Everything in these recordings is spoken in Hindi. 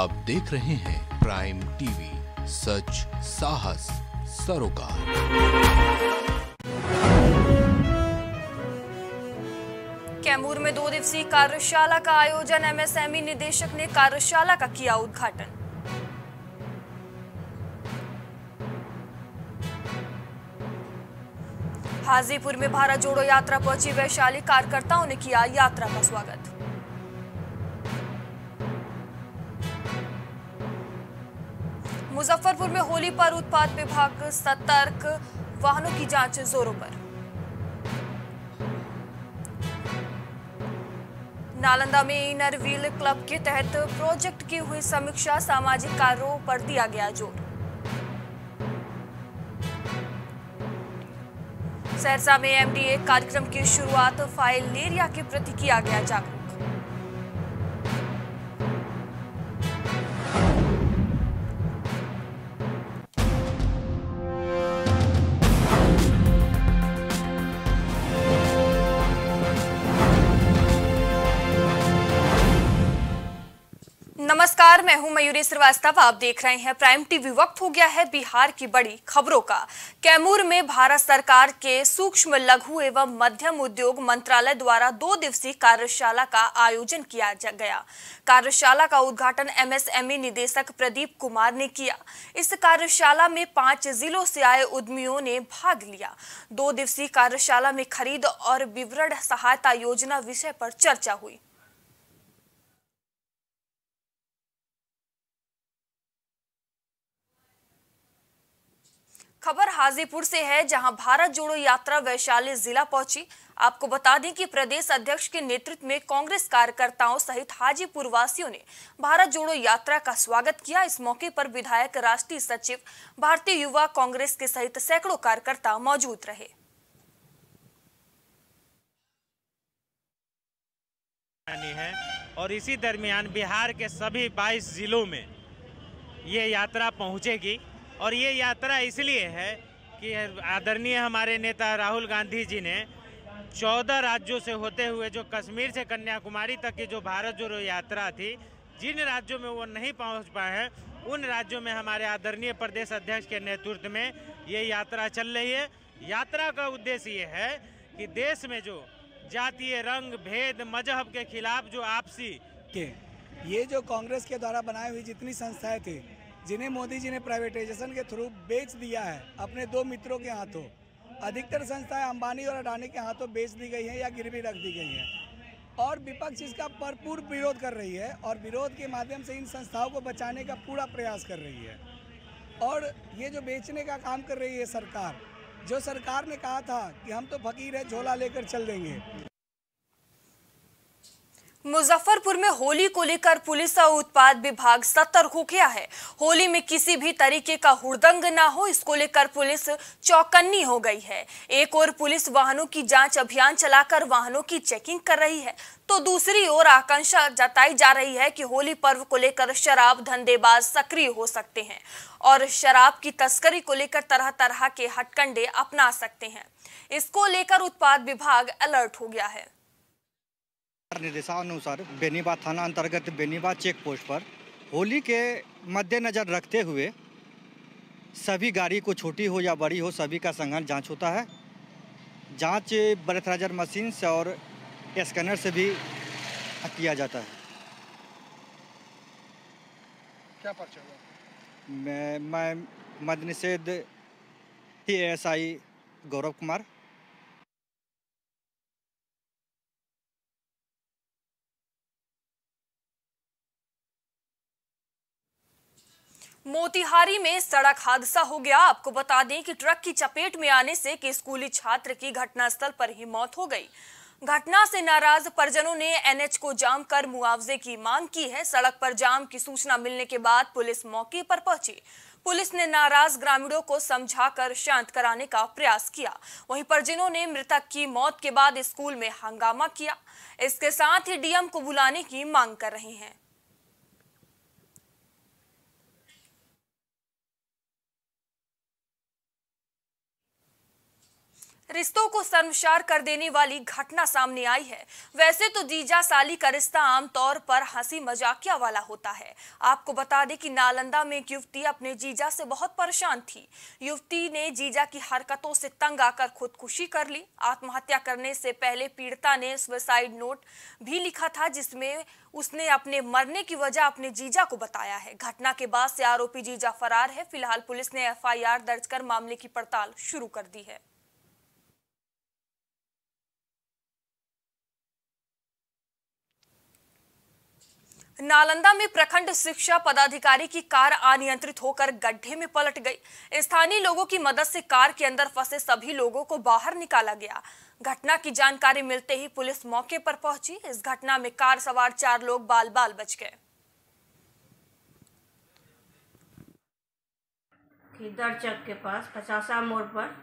आप देख रहे हैं प्राइम टीवी, सच, साहस, सरोकार। कैमूर में दो दिवसीय कार्यशाला का आयोजन, एमएसएमई निदेशक ने कार्यशाला का किया उद्घाटन। हाजीपुर में भारत जोड़ो यात्रा पहुँची, वैशाली कार्यकर्ताओं ने किया यात्रा का स्वागत। मुजफ्फरपुर में होली पर उत्पाद विभाग सतर्क, वाहनों की जाँच जोरों पर। नालंदा में इनर व्हील क्लब के तहत प्रोजेक्ट की हुई समीक्षा, सामाजिक कार्यों पर दिया गया ज़ोर। सहरसा में एमडीए कार्यक्रम की शुरुआत फाइलेरिया के प्रति किया गया जागरूक। मैं हूँ मयूरी श्रीवास्तव, आप देख रहे हैं प्राइम टीवी। वक्त हो गया है बिहार की बड़ी खबरों का। कैमूर में भारत सरकार के सूक्ष्म लघु एवं मध्यम उद्योग मंत्रालय द्वारा दो दिवसीय कार्यशाला का आयोजन किया गया। कार्यशाला का उद्घाटन एमएसएमई निदेशक प्रदीप कुमार ने किया। इस कार्यशाला में पाँच जिलों से आए उद्यमियों ने भाग लिया। दो दिवसीय कार्यशाला में खरीद और विवरण सहायता योजना विषय पर चर्चा हुई। खबर हाजीपुर से है, जहाँ भारत जोड़ो यात्रा वैशाली जिला पहुँची। आपको बता दें कि प्रदेश अध्यक्ष के नेतृत्व में कांग्रेस कार्यकर्ताओं सहित हाजीपुर वासियों ने भारत जोड़ो यात्रा का स्वागत किया। इस मौके पर विधायक, राष्ट्रीय सचिव, भारतीय युवा कांग्रेस के सहित सैकड़ों कार्यकर्ता मौजूद रहे। है, और इसी दरमियान बिहार के सभी 22 जिलों में ये यात्रा पहुंचेगी। और ये यात्रा इसलिए है कि आदरणीय हमारे नेता राहुल गांधी जी ने 14 राज्यों से होते हुए जो कश्मीर से कन्याकुमारी तक की जो भारत जोड़ो यात्रा थी, जिन राज्यों में वो नहीं पहुँच पाए हैं, उन राज्यों में हमारे आदरणीय प्रदेश अध्यक्ष के नेतृत्व में ये यात्रा चल रही है। यात्रा का उद्देश्य ये है कि देश में जो जातीय रंग, भेद, मज़हब के खिलाफ जो आपसी के, ये जो कांग्रेस के द्वारा बनाई हुई जितनी संस्थाएँ थी जिन्हें मोदी जी ने प्राइवेटाइजेशन के थ्रू बेच दिया है, अपने दो मित्रों के हाथों। अधिकतर संस्थाएँ अंबानी और अडानी के हाथों बेच दी गई हैं या गिरवी रख दी गई हैं। और विपक्ष इसका भरपूर विरोध कर रही है और विरोध के माध्यम से इन संस्थाओं को बचाने का पूरा प्रयास कर रही है। और ये जो बेचने का काम कर रही है सरकार, जो सरकार ने कहा था कि हम तो फकीर है, झोला लेकर चल देंगे। मुजफ्फरपुर में होली को लेकर पुलिस और उत्पाद विभाग सतर्क हो गया है। होली में किसी भी तरीके का हुड़दंग ना हो, इसको लेकर पुलिस चौकन्नी हो गई है। एक और पुलिस वाहनों की जाँच अभियान चलाकर वाहनों की चेकिंग कर रही है तो दूसरी ओर आकांक्षा जताई जा रही है कि होली पर्व को लेकर शराब धंधेबाज सक्रिय हो सकते हैं और शराब की तस्करी को लेकर तरह तरह के हटकंडे अपना सकते हैं। इसको लेकर उत्पाद विभाग अलर्ट हो गया है। निर्देशानुसार बेनीबाद थाना अंतर्गत बेनीबाद चेक पोस्ट पर होली के मद्देनज़र रखते हुए सभी गाड़ी को छोटी हो या बड़ी हो सभी का संघन जाँच होता है। जाँच ब्रेथराइजर मशीन से और स्कैनर से भी किया जाता है। क्या पर्चा हुआ? मैं मैं मद निषेध ही एस आई गौरव कुमार। मोतिहारी में सड़क हादसा हो गया। आपको बता दें कि ट्रक की चपेट में आने से एक स्कूली छात्र की घटनास्थल पर ही मौत हो गई। घटना से नाराज़ परिजनों ने एनएच को जाम कर मुआवजे की मांग की है। सड़क पर जाम की सूचना मिलने के बाद पुलिस मौके पर पहुँची। पुलिस ने नाराज़ ग्रामीणों को समझाकर शांत कराने का प्रयास किया। वहीं परिजनों ने मृतक की मौत के बाद स्कूल में हंगामा किया। इसके साथ ही डीएम को बुलाने की मांग कर रहे हैं। रिश्तों को शर्मसार कर देने वाली घटना सामने आई है। वैसे तो जीजा साली का रिश्ता आमतौर पर हँसी मजाकिया वाला होता है। आपको बता दें कि नालंदा में एक युवती अपने जीजा से बहुत परेशान थी। युवती ने जीजा की हरकतों से तंग आकर खुदकुशी कर ली। आत्महत्या करने से पहले पीड़िता ने सुसाइड नोट भी लिखा था, जिसमें उसने अपने मरने की वजह अपने जीजा को बताया है। घटना के बाद से आरोपी जीजा फरार है। फ़िलहाल पुलिस ने एफआईआर दर्ज कर मामले की पड़ताल शुरू कर दी है। नालंदा में प्रखंड शिक्षा पदाधिकारी की कार अनियंत्रित होकर गड्ढे में पलट गई। स्थानीय लोगों की मदद से कार के अंदर फंसे सभी लोगों को बाहर निकाला गया। घटना की जानकारी मिलते ही पुलिस मौके पर पहुँची। इस घटना में कार सवार चार लोग बाल बाल बच गए। खिदर चौक के पास पचासा मोड़ पर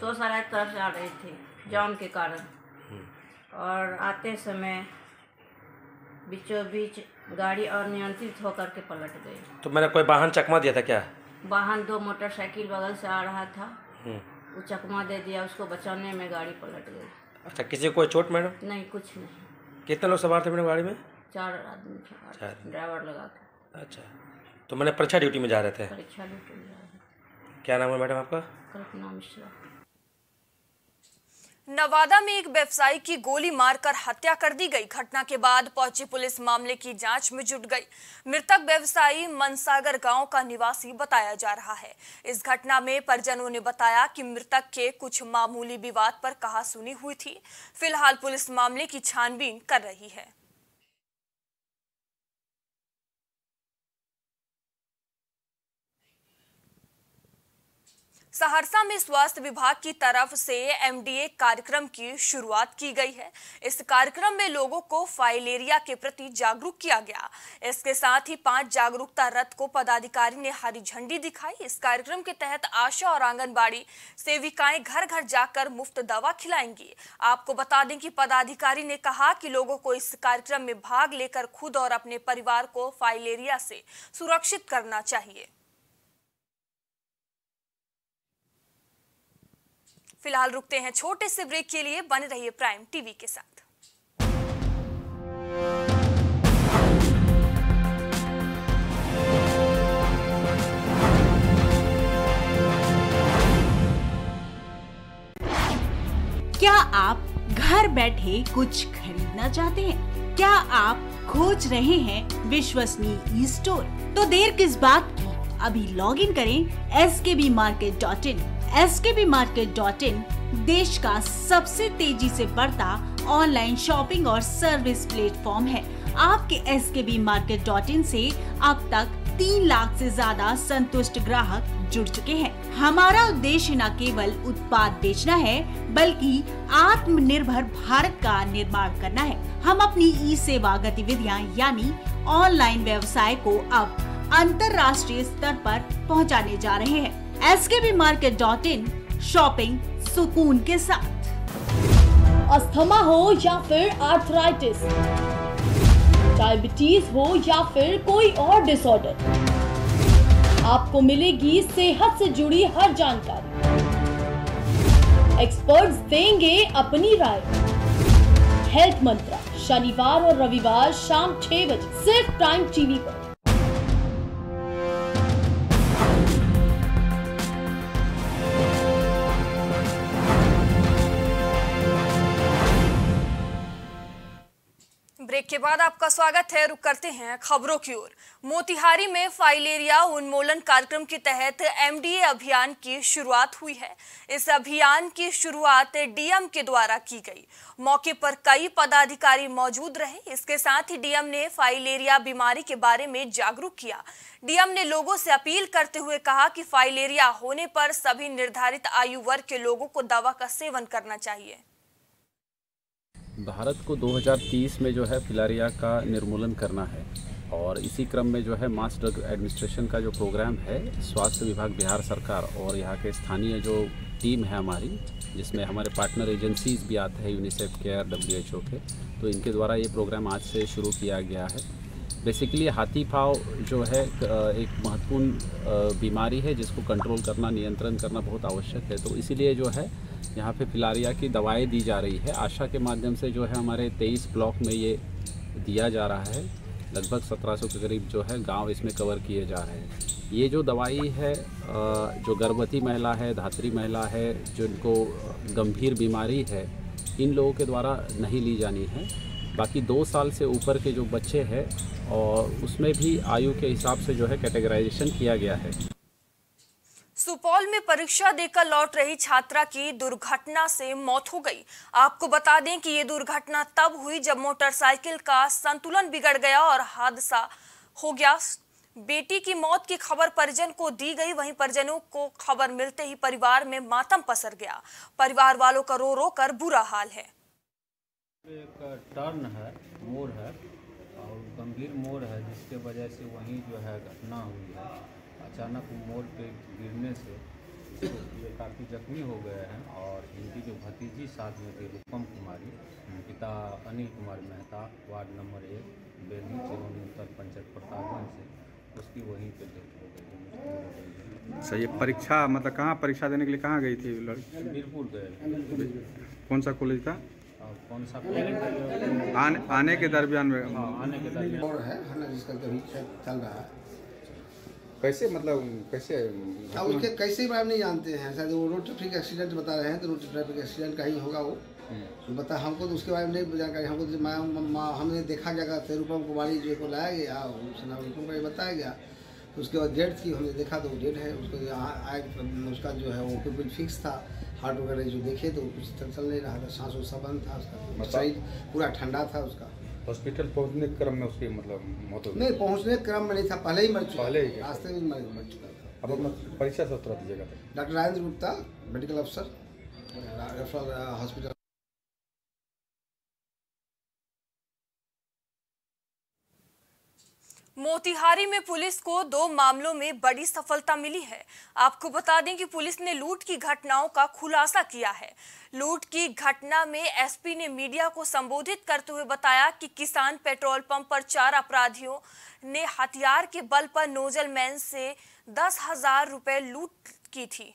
सोसाराय तरफ़ आ रहे थे जाम के कारण। और आते समय बीचों बीच गाड़ी अनियंत्रित होकर के पलट गई। तो मैंने कोई वाहन चकमा दिया था क्या? वाहन दो मोटरसाइकिल बगल से आ रहा था। वो चकमा दे दिया उसको बचाने में गाड़ी पलट गई। अच्छा किसी को कोई चोट मैडम? नहीं कुछ नहीं। कितने लोग सवार थे मैडम गाड़ी में? चार आदमी थे ड्राइवर लगा के। अच्छा तो मैंने परीक्षा ड्यूटी में जा रहे थे। परीक्षा ड्यूटी में जा रहे क्या नाम है मैडम आपका? कल्पना मिश्रा। नवादा में एक व्यवसायी की गोली मारकर हत्या कर दी गई। घटना के बाद पहुँची पुलिस, मामले की जाँच में जुट गई। मृतक व्यवसायी मनसागर गाँव का निवासी बताया जा रहा है। इस घटना में परिजनों ने बताया कि मृतक के कुछ मामूली विवाद पर कहा सुनी हुई थी। फ़िलहाल पुलिस मामले की छानबीन कर रही है। सहरसा में स्वास्थ्य विभाग की तरफ़ से एमडीए कार्यक्रम की शुरुआत की गई है। इस कार्यक्रम में लोगों को फाइलेरिया के प्रति जागरूक किया गया। इसके साथ ही पाँच जागरूकता रथ को पदाधिकारी ने हरी झंडी दिखाई। इस कार्यक्रम के तहत आशा और आंगनबाड़ी सेविकाएँ घर घर जाकर मुफ़्त दवा खिलाएँगी। आपको बता दें कि पदाधिकारी ने कहा कि लोगों को इस कार्यक्रम में भाग लेकर खुद और अपने परिवार को फाइलेरिया से सुरक्षित करना चाहिए। फ़िलहाल रुकते हैं छोटे से ब्रेक के लिए। बने रहिए प्राइम टीवी के साथ। क्या आप घर बैठे कुछ खरीदना चाहते हैं? क्या आप खोज रहे हैं विश्वसनीय ई स्टोर तो देर किस बात की? अभी लॉग इन करें S K B market dot in S K B market dot in देश का सबसे तेज़ी से बढ़ता ऑनलाइन शॉपिंग और सर्विस प्लेटफॉर्म है। आपके S K B market dot इन से अब तक तीन लाख से ज़्यादा संतुष्ट ग्राहक जुड़ चुके हैं। हमारा उद्देश्य न केवल उत्पाद बेचना है, बल्कि आत्मनिर्भर भारत का निर्माण करना है। हम अपनी ई सेवा गतिविधियाँ, यानी ऑनलाइन व्यवसाय को अब अंतर्राष्ट्रीय स्तर पर पहुँचाने जा रहे हैं। S K B market dot in shopping सुकून के साथ। अस्थमा हो या फिर आर्थराइटिस डायबिटीज़ हो या फिर कोई और डिसऑर्डर आपको मिलेगी सेहत से जुड़ी हर जानकारी। एक्सपर्ट्स देंगे अपनी राय। हेल्थ मंत्रा, शनिवार और रविवार शाम छह बजे, सिर्फ़ प्राइम टीवी पर। ब्रेक के बाद आपका स्वागत है। रुक करते हैं खबरों की ओर। मोतिहारी में फाइलेरिया उन्मूलन कार्यक्रम के तहत एमडीए अभियान की शुरुआत हुई है। इस अभियान की शुरुआत डीएम के द्वारा की गई। मौके पर कई पदाधिकारी मौजूद रहे। इसके साथ ही डीएम ने फाइलेरिया बीमारी के बारे में जागरूक किया। डीएम ने लोगों से अपील करते हुए कहा कि फाइलेरिया होने पर सभी निर्धारित आयु वर्ग के लोगों को दवा का सेवन करना चाहिए। भारत को 2030 में जो है फिलारिया का निर्मूलन करना है और इसी क्रम में जो है मास ड्रग एडमिनिस्ट्रेशन का जो प्रोग्राम है, स्वास्थ्य विभाग, बिहार सरकार और यहाँ के स्थानीय जो टीम है हमारी, जिसमें हमारे पार्टनर एजेंसीज भी आते हैं यूनिसेफ केयर डब्ल्यू के तो इनके द्वारा ये प्रोग्राम आज से शुरू किया गया है। बेसिकली हाथी पाव जो है, एक महत्वपूर्ण बीमारी है, जिसको कंट्रोल करना, नियंत्रण करना बहुत आवश्यक है तो इसीलिए जो है यहाँ पे फिलारिया की दवाएँ दी जा रही है। आशा के माध्यम से जो है हमारे तेईस ब्लॉक में ये दिया जा रहा है। लगभग 1700 के करीब जो है गाँव इसमें कवर किए जा रहे हैं। ये जो दवाई है जो गर्भवती महिला है, धात्री महिला है, जिनको गंभीर बीमारी है, इन लोगों के द्वारा नहीं ली जानी है। बाकी दो साल से ऊपर के जो बच्चे हैं, और उसमें भी आयु के हिसाब से जो है कैटेगराइजेशन किया गया है। सुपौल में परीक्षा देकर लौट रही छात्रा की दुर्घटना से मौत हो गई। आपको बता दें कि ये दुर्घटना तब हुई जब मोटरसाइकिल का संतुलन बिगड़ गया और हादसा हो गया। बेटी की मौत की खबर परिजन को दी गई, वहीं परिजनों को खबर मिलते ही परिवार में मातम पसर गया। परिवार वालों का रो रो कर बुरा हाल है। एक टर्न है, मोड़ है, और गंभीर मोड़ है, जिसके वजह से वहीं जो है घटना हुई है। अचानक मोड़ पे गिरने से ये काफ़ी जख्मी हो गए हैं और इनकी जो भतीजी साथ में थी रूपम कुमारी पिता अनिल कुमार मेहता वार्ड नंबर एक बेलनी चिरौनी उत्तर पंचायत प्रतापगंज से उसकी वहीं पे डेथ हो गई अच्छा ये परीक्षा मतलब कहाँ परीक्षा देने के लिए कहाँ गई थी लड़की? बीरपुर गए कौन सा कॉलेज था? कौन सा कॉलेज आने आने के दरमियान में। हाँ आने के दरमियान। है जिसका कभी चल रहा है। कैसे मतलब कैसे अब उसके कैसे बारे नहीं जानते हैं शायद वो रोड ट्रैफ़िक एक्सीडेंट बता रहे हैं तो रोड ट्रैफ़िक एक्सीडेंट का ही होगा वो। तो बता हमको तो उसके बारे में नहीं जानकारी हमको तो हमने देखा गया था रूपम कुमारी जो को लाया गया उसका नाम रूपम कुमारी बताया गया। तो उसके बाद डेट थी हमने देखा तो वो डेट है उसको यहाँ आए उसका जो है वो कुछ फिक्स था हार्ट वगैरह जो देखे तो कुछ चल नहीं रहा था सांस उसा बंद था उसका शरीर पूरा ठंडा था उसका। हॉस्पिटल पहुँचने के क्रम में उसकी मतलब मौत हो गई? नहीं पहुँचने के क्रम में नहीं था पहले ही मर चुका पहले ही रास्ते में मर मर चुका था। अब अपना परीक्षा सत्र दीजिएगा डॉक्टर राजेंद्र गुप्ता मेडिकल अफसर रेफरल हॉस्पिटल मोतिहारी में पुलिस को दो मामलों में बड़ी सफलता मिली है। आपको बता दें कि पुलिस ने लूट की घटनाओं का खुलासा किया है। लूट की घटना में एसपी ने मीडिया को संबोधित करते हुए बताया कि किसान पेट्रोल पंप पर चार अपराधियों ने हथियार के बल पर नोजल मैन से दस हज़ार रुपए लूट की थी।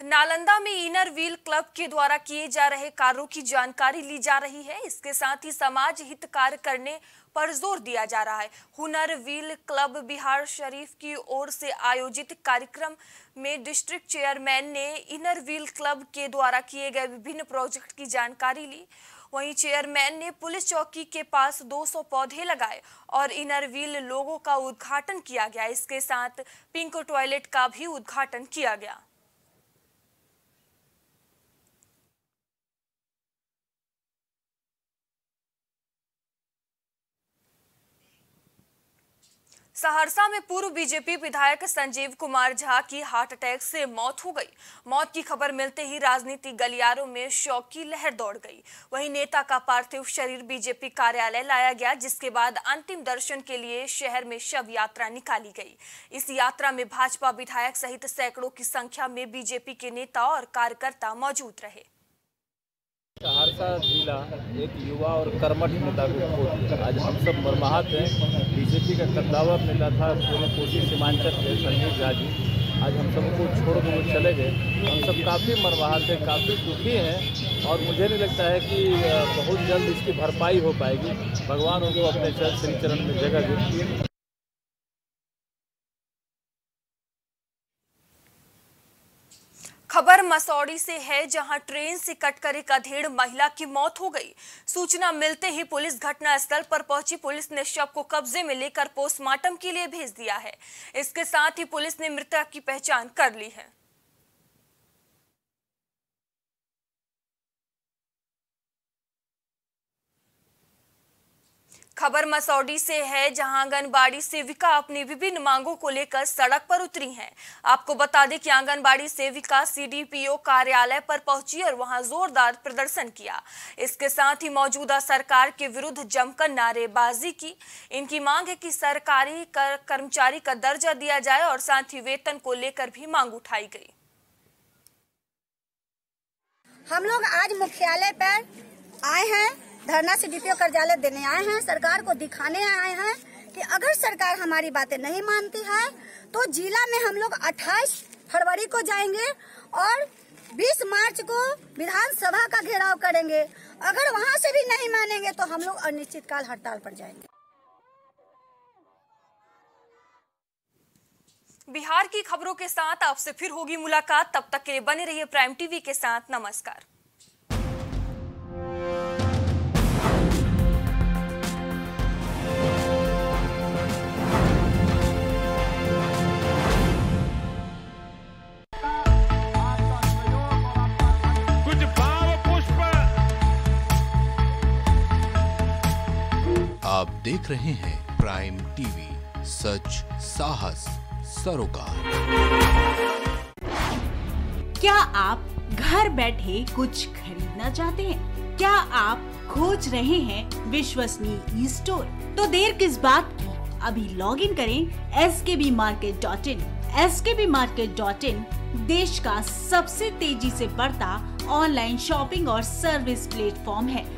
नालंदा में इनर व्हील क्लब के द्वारा किए जा रहे कार्यों की जानकारी ली जा रही है। इसके साथ ही समाज हित कार्य करने पर ज़ोर दिया जा रहा है। हुनर व्हील क्लब बिहार शरीफ की ओर से आयोजित कार्यक्रम में डिस्ट्रिक्ट चेयरमैन ने इनर व्हील क्लब के द्वारा किए गए विभिन्न प्रोजेक्ट की जानकारी ली। वहीं चेयरमैन ने पुलिस चौकी के पास 200 पौधे लगाए और इनर व्हील लोगों का उद्घाटन किया गया। इसके साथ पिंक टॉयलेट का भी उद्घाटन किया गया। सहरसा में पूर्व बीजेपी विधायक संजीव कुमार झा की हार्ट अटैक से मौत हो गई। मौत की खबर मिलते ही राजनीतिक गलियारों में शौक की लहर दौड़ गई। वहीं नेता का पार्थिव शरीर बीजेपी कार्यालय लाया गया, जिसके बाद अंतिम दर्शन के लिए शहर में शव यात्रा निकाली गई। इस यात्रा में भाजपा विधायक सहित सैकड़ों की संख्या में बीजेपी के नेता और कार्यकर्ता मौजूद रहे। सहरसा जिला एक युवा और कर्मठ नेता को खो दिया। आज हम सब मरमाहत हैं। बीजेपी का कद्दावर नेता था पूरे कोसी सीमांचल के संजीव झा आज हम सबको छोड़ के वो चले गए। हम सब काफ़ी मरमाहत हैं, काफ़ी दुखी हैं और मुझे नहीं लगता है कि बहुत जल्द इसकी भरपाई हो पाएगी। भगवान उनको अपने चरण श्री चरण में जगह दे। खबर मसौड़ी से है, जहाँ ट्रेन से कटकर एक अधेड़ महिला की मौत हो गई। सूचना मिलते ही पुलिस घटनास्थल पर पहुँची। पुलिस ने शव को कब्जे में लेकर पोस्टमार्टम के लिए भेज दिया है। इसके साथ ही पुलिस ने मृतक की पहचान कर ली है। खबर मसौडी से है जहाँ आंगनबाड़ी सेविका अपनी विभिन्न मांगों को लेकर सड़क पर उतरी हैं। आपको बता दें कि आंगनबाड़ी सेविका सीडीपीओ कार्यालय पर पहुँची और वहाँ जोरदार प्रदर्शन किया। इसके साथ ही मौजूदा सरकार के विरुद्ध जमकर नारेबाजी की। इनकी मांग है कि सरकारी कर, कर्मचारी का दर्जा दिया जाए और साथ ही वेतन को लेकर भी मांग उठाई गई। हम लोग आज मुख्यालय पर आए हैं। धरना से डीपीओ कार्यालय देने आए हैं, सरकार को दिखाने आए हैं कि अगर सरकार हमारी बातें नहीं मानती है तो जिला में हम लोग 28 फरवरी को जाएँगे और 20 मार्च को विधानसभा का घेराव करेंगे। अगर वहाँ से भी नहीं मानेंगे तो हम लोग अनिश्चितकाल हड़ताल पर जाएँगे। बिहार की खबरों के साथ आपसे फिर होगी मुलाकात। तब तक के लिए बने रहिए प्राइम टीवी के साथ। नमस्कार। देख रहे हैं प्राइम टीवी, सच, साहस, सरोकार। क्या आप घर बैठे कुछ खरीदना चाहते हैं? क्या आप खोज रहे हैं विश्वसनीय ई स्टोर तो देर किस बात की? अभी लॉग इन करें S K B market dot in S K B market dot in देश का सबसे तेज़ी से बढ़ता ऑनलाइन शॉपिंग और सर्विस प्लेटफॉर्म है।